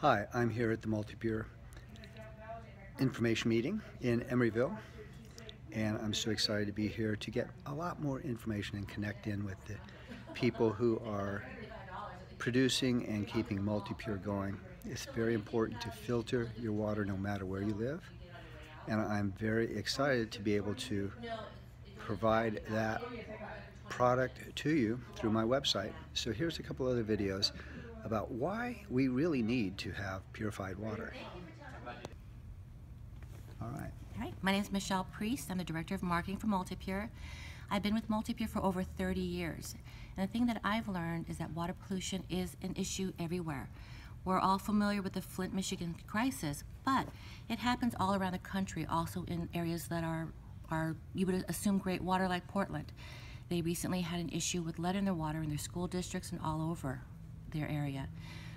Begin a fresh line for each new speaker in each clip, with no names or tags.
Hi, I'm here at the Multipure information meeting in Emeryville and I'm so excited to be here to get a lot more information and connect in with the people who are producing and keeping Multipure going. It's very important to filter your water no matter where you live and I'm very excited to be able to provide that product to you through my website. So here's a couple other videos about why we really need to have purified water. All right.
Hi, my name is Michelle Priest. I'm the Director of Marketing for Multipure. I've been with Multipure for over 30 years. And the thing that I've learned is that water pollution is an issue everywhere. We're all familiar with the Flint, Michigan crisis, but it happens all around the country, also in areas that are, are you would assume great water like Portland. They recently had an issue with lead in their water in their school districts and all over their area.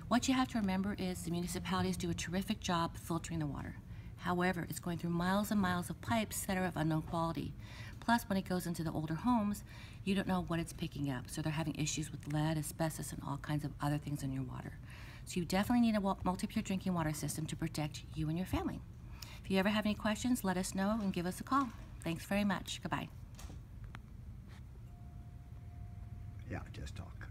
What you have to remember is the municipalities do a terrific job filtering the water. However, it's going through miles and miles of pipes that are of unknown quality. Plus, when it goes into the older homes, you don't know what it's picking up. So they're having issues with lead, asbestos, and all kinds of other things in your water. So you definitely need a Multipure drinking water system to protect you and your family. If you ever have any questions, let us know and give us a call. Thanks very much. Goodbye.
Yeah, just talk.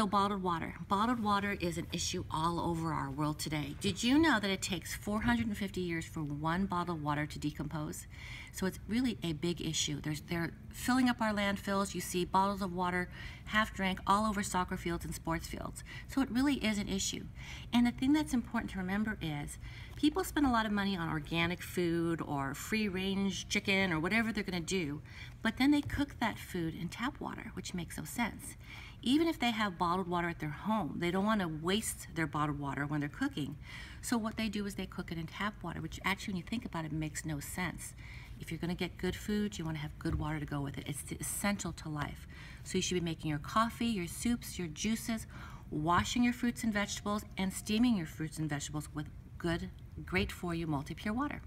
So bottled water. Bottled water is an issue all over our world today. Did you know that it takes 450 years for one bottle of water to decompose? So it's really a big issue. There's, they're filling up our landfills. You see bottles of water half drank all over soccer fields and sports fields. So it really is an issue. And the thing that's important to remember is people spend a lot of money on organic food or free range chicken or whatever they're going to do, but then they cook that food in tap water, which makes no sense even if they have bottled water at their home, they don't want to waste their bottled water when they're cooking. So what they do is they cook it in tap water, which actually, when you think about it, makes no sense. If you're going to get good food, you want to have good water to go with it. It's essential to life. So you should be making your coffee, your soups, your juices, washing your fruits and vegetables, and steaming your fruits and vegetables with good, great for you Multipure water.